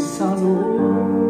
salud.